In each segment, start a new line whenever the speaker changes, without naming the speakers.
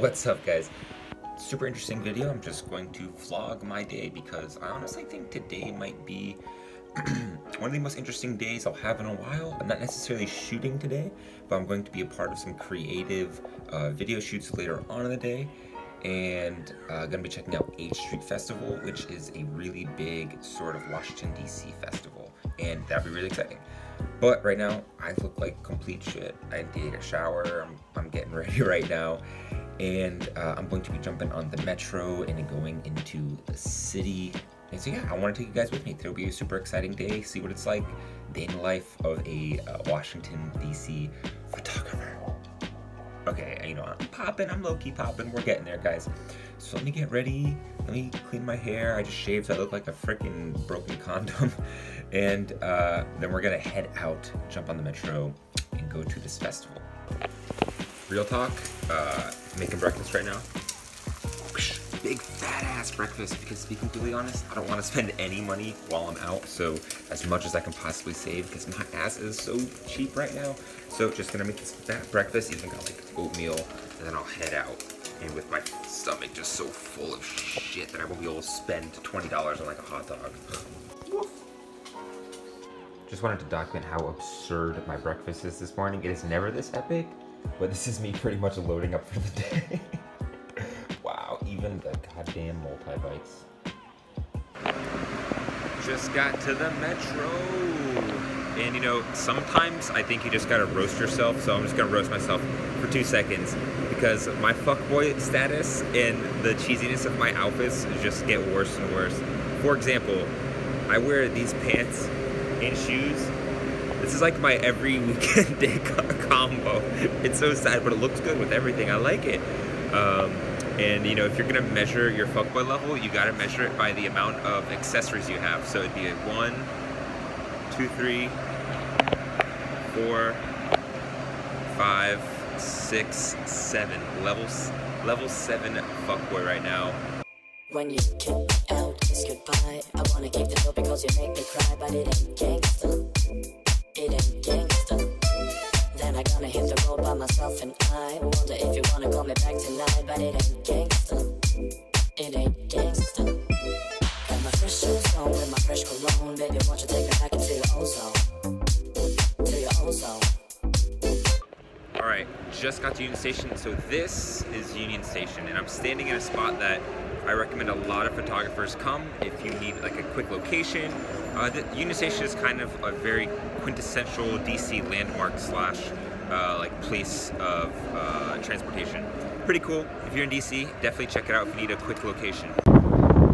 What's up guys? Super interesting video. I'm just going to vlog my day because I honestly think today might be one of the most interesting days I'll have in a while. I'm not necessarily shooting today, but I'm going to be a part of some creative uh, video shoots later on in the day. And uh, gonna be checking out H Street Festival, which is a really big sort of Washington DC festival, and that'd be really exciting. But right now, I look like complete shit. I need a shower. I'm, I'm getting ready right now, and uh, I'm going to be jumping on the metro and going into the city. And so yeah, I want to take you guys with me. It'll be a super exciting day. See what it's like, day in the life of a uh, Washington D.C. photographer. Okay, you know, I'm popping, I'm low-key popping. We're getting there, guys. So let me get ready. Let me clean my hair. I just shaved, so I look like a freaking broken condom. and uh, then we're gonna head out, jump on the metro, and go to this festival. Real talk, uh, making breakfast right now. Big fat ass breakfast because to be completely honest, I don't want to spend any money while I'm out. So as much as I can possibly save because my ass is so cheap right now. So just gonna make this fat breakfast, even got like oatmeal, and then I'll head out. And with my stomach just so full of shit that I won't be able to spend $20 on like a hot dog. Just wanted to document how absurd my breakfast is this morning. It is never this epic, but this is me pretty much loading up for the day. wow, even the goddamn multi-bikes. Just got to the metro. And you know, sometimes I think you just gotta roast yourself, so I'm just gonna roast myself for two seconds because my fuckboy status and the cheesiness of my outfits just get worse and worse. For example, I wear these pants and shoes. This is like my every weekend day combo. It's so sad, but it looks good with everything. I like it. Um, and you know, if you're gonna measure your fuckboy level, you gotta measure it by the amount of accessories you have. So it'd be a one, two, three, four, five, six, seven. Levels, level seven fuckboy right now.
When you kick out, it's goodbye. I wanna keep the because you make me cry, but it ain't gangsta. It ain't gangsta. Then I gonna hit the road by myself, and I wonder if you wanna call me back tonight, but it ain't gangsta. It ain't gangsta. Got my fresh shoes on with my fresh cologne, baby. Won't you take me back into
just got to Union Station. So this is Union Station, and I'm standing in a spot that I recommend a lot of photographers come if you need like a quick location. Uh, the Union Station is kind of a very quintessential DC landmark slash uh, like place of uh, transportation. Pretty cool. If you're in DC, definitely check it out if you need a quick location.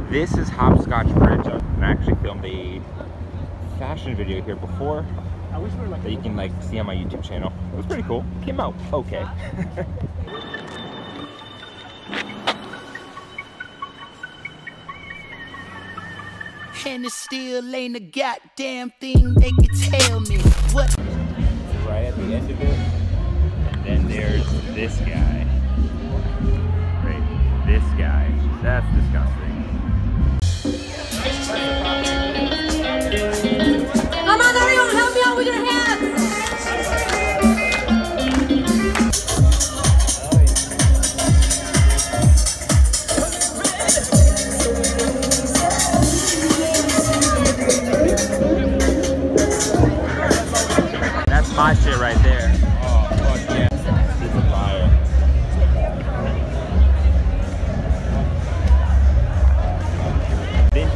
This is Hopscotch Bridge. I actually filmed a fashion video here before that you can like see on my YouTube channel. It was pretty cool. Came out okay.
And it still ain't a goddamn thing they can tell me. What?
Right at the end of it. And then there's this guy. Right, this guy. That's disgusting.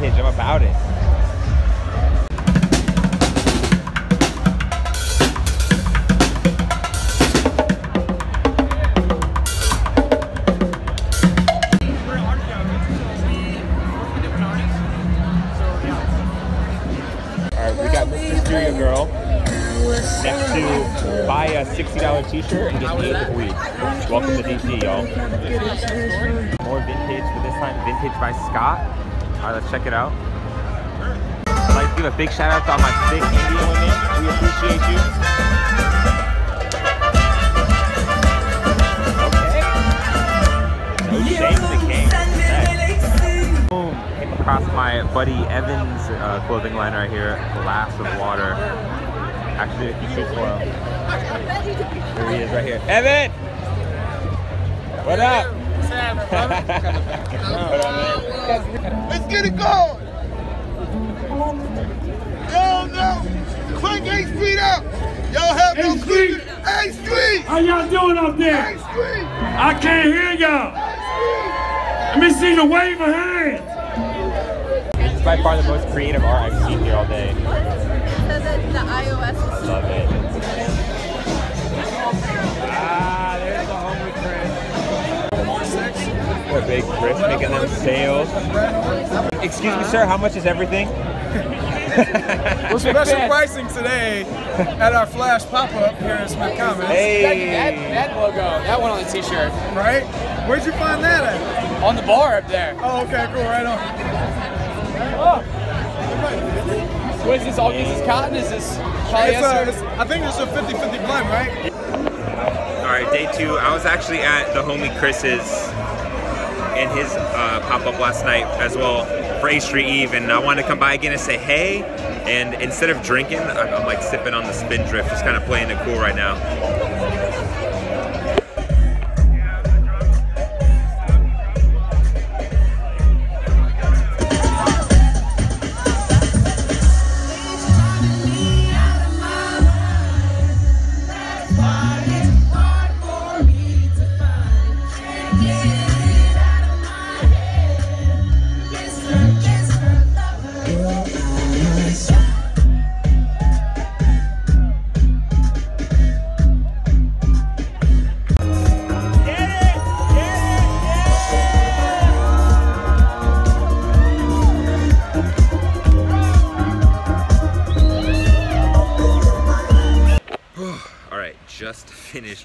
Vintage, I'm about it. Alright, we got Mr. Studio Girl next to buy a $60 t-shirt and get eight of weed. Welcome to DC, y'all. More vintage, but this time vintage by Scott. All right, let's check it out. I'd like to give a big shout out to all my thick Indian women. We appreciate you. Okay. No shame in the. Respect. Boom. Came across my buddy Evan's uh, clothing line right here. Glass of water. Actually, if you for him. Here he is right here. Evan! What up?
Let's get. Y'all know. Crank H Street out. Y'all have no clue. H Street.
How y'all doing up
A
there?
Street.
I can't hear y'all. Let me see the wave of hands.
It's by far the most creative art I've seen here all day.
Says that the iOS is
Chris. Poor big Chris making them sales. Excuse me, sir, how much is everything?
We're special pricing today at our flash pop-up here in Smith Commons.
Hey!
that logo, that one on the t-shirt.
Right? Where'd you find that at?
On the bar up there.
Oh, okay, cool, right on.
What is this? All is this cotton? Is this
It's, uh,
polyester?
it's, I think it's a 50-50 blend, right?
All right, day two. I was actually at the homie Chris's and his uh, pop up last night as well for H Street Eve, and I wanted to come by again and say hey. And instead of drinking, I'm, I'm like sipping on the Spindrift, just kind of playing it cool right now.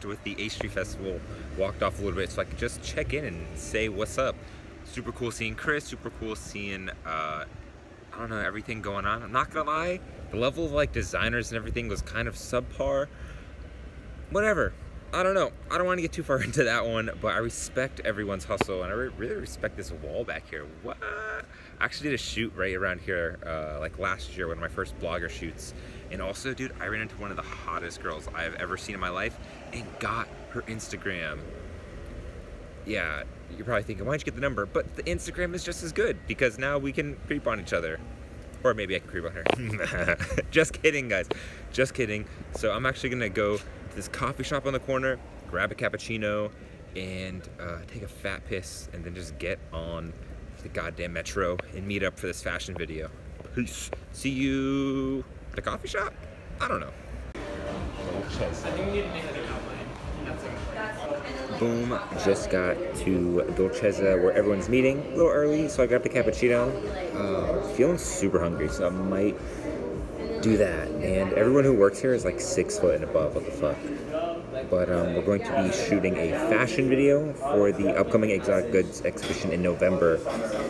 With the H Street Festival. Walked off a little bit so I could just check in and say what's up. Super cool seeing Chris. Super cool seeing, uh, I don't know, everything going on. I'm not gonna lie, the level of like designers and everything was kind of subpar. Whatever. I don't know. I don't want to get too far into that one, but I respect everyone's hustle and I re- really respect this wall back here. What? I actually did a shoot right around here, uh, like last year, one of my first blogger shoots. And also, dude, I ran into one of the hottest girls I have ever seen in my life and got her Instagram. Yeah, you're probably thinking, why'd you get the number? But the Instagram is just as good because now we can creep on each other. Or maybe I can creep on her. just kidding, guys. Just kidding. So I'm actually gonna go to this coffee shop on the corner, grab a cappuccino, and uh, take a fat piss, and then just get on the goddamn metro and meet up for this fashion video. Peace. See you the coffee shop? I don't know. Boom, just got to Dolcezza where everyone's meeting a little early, so I grabbed a cappuccino. Uh, feeling super hungry, so I might do that. And everyone who works here is like six foot and above, what the fuck. But um, we're going to be shooting a fashion video for the upcoming Exotic Goods exhibition in November.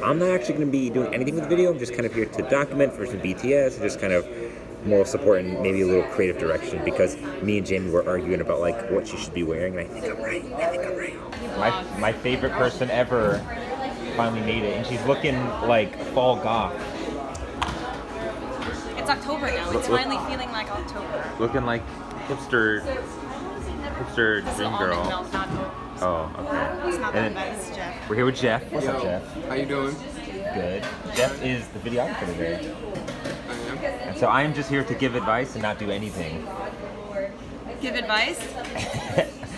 I'm not actually going to be doing anything with the video, I'm just kind of here to document for some BTS, just kind of moral support and maybe a little creative direction because me and Jamie were arguing about like what she should be wearing, and I think I'm right. I think I'm right.
My, my favorite person ever finally made it, and she's looking like fall goth.
It's October now. It's
Look-
finally feeling like October.
Looking like hipster, hipster
This
dream girl.
milk,
Oh, okay.
It's not
And
that bad. This Jeff.
We're here with Jeff. What's up, Jeff?
How you doing?
Good. Jeff is the videographer today. And so I'm just here to give advice and not do anything.
Give advice.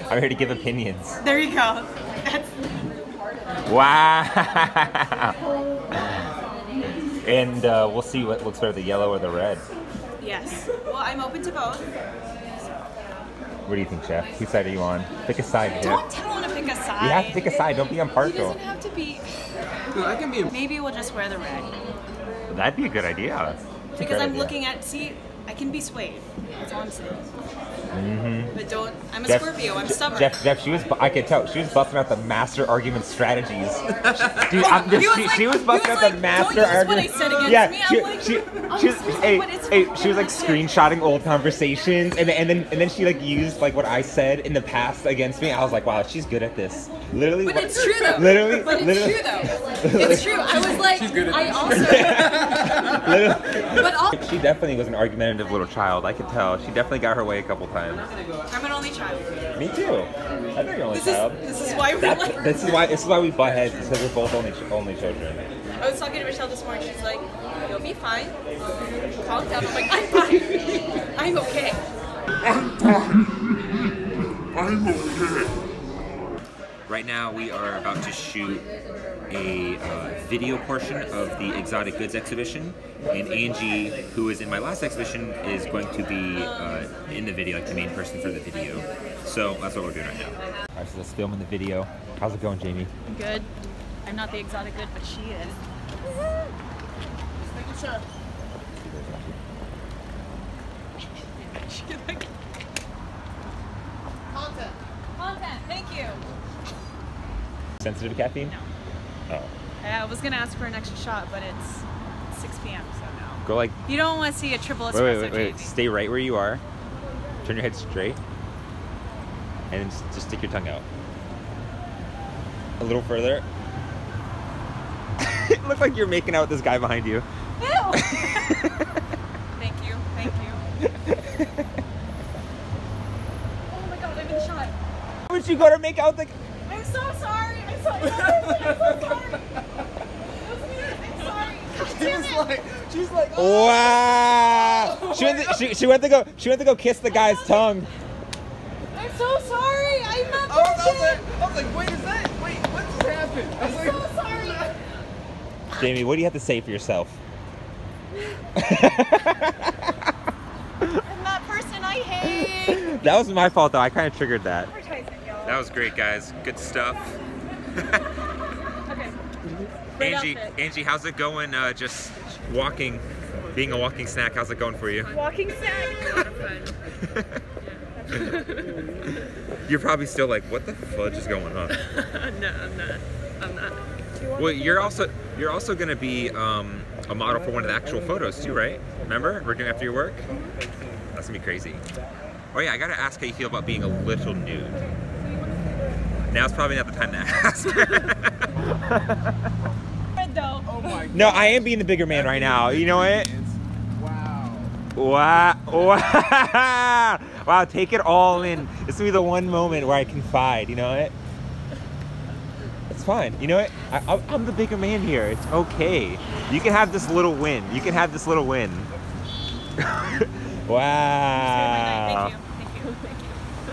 I'm here to give opinions.
There you go. That's
Wow. and uh, we'll see what looks better, the yellow or the red.
yes. Well, I'm open to both.
What do you think, Jeff? Whose side are you on? Pick a side, Jeff.
Don't tell him to pick a side.
You have to pick a side. Don't be
He
impartial.
doesn't have to be.
No, I can be.
Maybe we'll just wear the red
That'd be a good idea.
Because I'm looking at. See, I can be swayed. That's all I'm saying.
Mhm.
But don't. I'm a
Jeff-
Scorpio. I'm
Je-
stubborn.
Jeff, Jeff, she was. I could tell she was busting out the master argument strategies. Dude, I'm just,
was
she,
like-
she was busting
was
out the
like,
master
"Don't use what I
argument. yeah,
me."
she,
I'm like,
she,
"I'm
she was, hey, hey, she was like screenshotting old conversations, and then, and then and then she like used like what I said in the past against me. I was like, wow, she's good at this. Literally,
But
what-
it's true though.
Literally,
But it's
literally,
true though. It's true. I was like, I also.
literally.
But all.
She definitely was an argumentative little child. I could tell. She definitely got her way a couple times. Time.
I'm an only child.
Me too. I know you're only
This is-
child.
this is why we're
That-
like-
This is why. This is why we butt heads because we're both only only children.
I was talking to Michelle this morning. She's like, "You'll be fine. Um, calm down." I'm like, "I'm fine. I'm okay."
I'm uh, okay. Right now, we are about to shoot a uh, video portion of the exotic goods exhibition, and Angie, who was in my last exhibition, is going to be uh, in the video, like the main person for the video. So that's what we're doing right now. All right, so let's film in the video. How's it going, Jamie?
Good. I'm not the exotic good, but she is. Content. Content. Thank you.
Sensitive to caffeine? No. Oh.
I was gonna ask for an extra shot, but it's 6 p.m. So no.
Go like.
You don't want to see a triple
Wait,
espresso.
wait, wait, wait.
Jamie.
Stay right where you are. Turn your head straight. And just, stick your tongue out. A little further. it looked like you're making out with this guy behind you.
Ew. Thank you. Thank you. oh my god, I'm in shot.
Would you go to make out the
I'm so sorry. I'm so, I'm so sorry. That was weird. I'm sorry. God damn
like, she's like,
Wow! she, went to, she, she went to go she went to go kiss the guy's tongue.
I'm so sorry. I'm not
I oh, was, I was like, I was like, wait, is that, wait, what just happened? I was
I'm
like,
so sorry.
Jamie, what do you have to say for yourself?
I'm that person I hate.
That was my fault though. I kind of triggered that.
That was great, guys. Good stuff.
Okay. Great
Angie,
outfit.
Angie, how's it going? Uh, just walking, being a walking snack. How's it going for you?
Walking snack. A lot of fun.
You're probably still like, what the fudge is going on?
no, I'm not. I'm not.
Well, you're also you're also gonna be um, a model for one of the actual photos too, right? Remember, we're doing after your work. That's gonna be crazy. Oh yeah, I gotta ask how you feel about being a little nude. Now's probably not the time to ask.
Oh.
No, I am being the bigger man right now. You know what?
Wow.
Wow. Wow. Wow, take it all in. This will be the one moment where I confide, you know what? It's fine. You know what? I, I'm- I'm the bigger man here. It's okay. You can have this little win. You can have this little win. wow.
Thank you. Thank you. Thank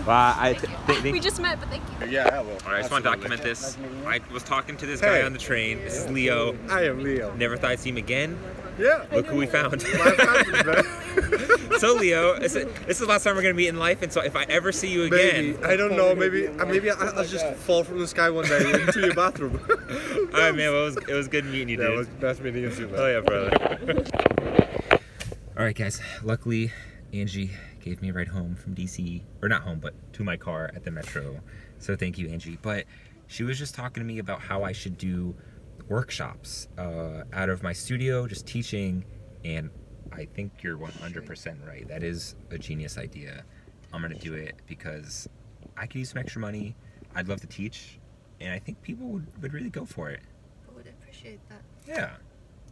you.
Wow. I th- th-
We just met, but thank you.
Yeah, I will.
All right, I just want to document this. I was talking to this guy
Hey.
on the train. This is Leo.
I am Leo.
Never thought I'd see him again.
Yeah.
Look who we found.
Life happens, man.
so Leo, this is, this is the last time we're gonna meet in life, and so if I ever see you again,
Maybe. I don't know. Maybe uh, maybe I- I'll just fall from the sky one day into your bathroom.
all right, man. Well, it was it was good meeting you,
yeah,
dude.
it was nice meeting you too, man.
Oh yeah, brother. All right, guys. Luckily, Angie gave me a ride home from DC, or not home, but to my car at the metro. So thank you, Angie. But she was just talking to me about how I should do workshops uh, out of my studio, just teaching. And I think you're 100% right. That is a genius idea. I'm gonna do it because I could use some extra money. I'd love to teach, and I think people would, would really go for it.
I would appreciate that.
Yeah.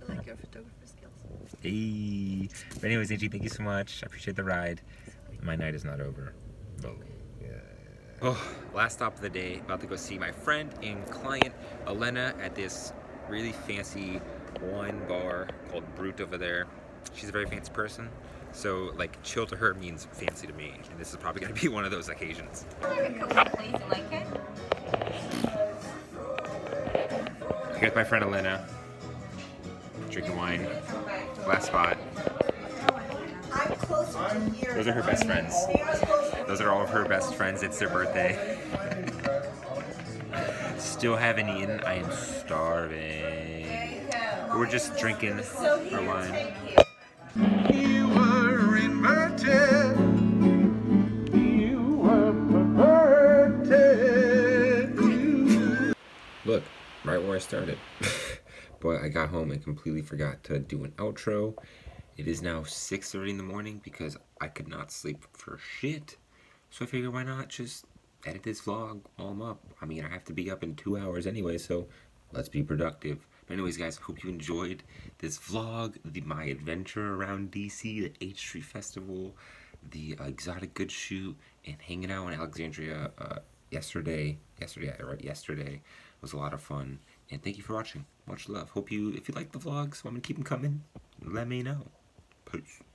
I like your photographer skills.
Hey. But anyways, Angie, thank you so much. I appreciate the ride. My night is not over. Oh. Oh, last stop of the day. About to go see my friend and client Elena at this really fancy wine bar called Brute over there. She's a very fancy person. So like chill to her means fancy to me. And this is probably gonna be one of those occasions. Here's my friend Elena. Drinking wine. Last spot. Those are her best friends. Those are all of her best friends. It's their birthday. Still haven't eaten. I am starving. We're just drinking our wine.
You were inverted. You were perverted.
Look, right where I started. but I got home and completely forgot to do an outro. It is now 6.30 in the morning because I could not sleep for shit. So I figured why not just edit this vlog while I'm up. I mean, I have to be up in two hours anyway, so let's be productive. But anyways, guys, hope you enjoyed this vlog, the, my adventure around DC, the H Street Festival, the uh, exotic good shoot and hanging out in Alexandria uh, yesterday. Yesterday, right? Yesterday was a lot of fun. And thank you for watching. Much love. Hope you, if you like the vlogs, want me to keep them coming, let me know. Peace.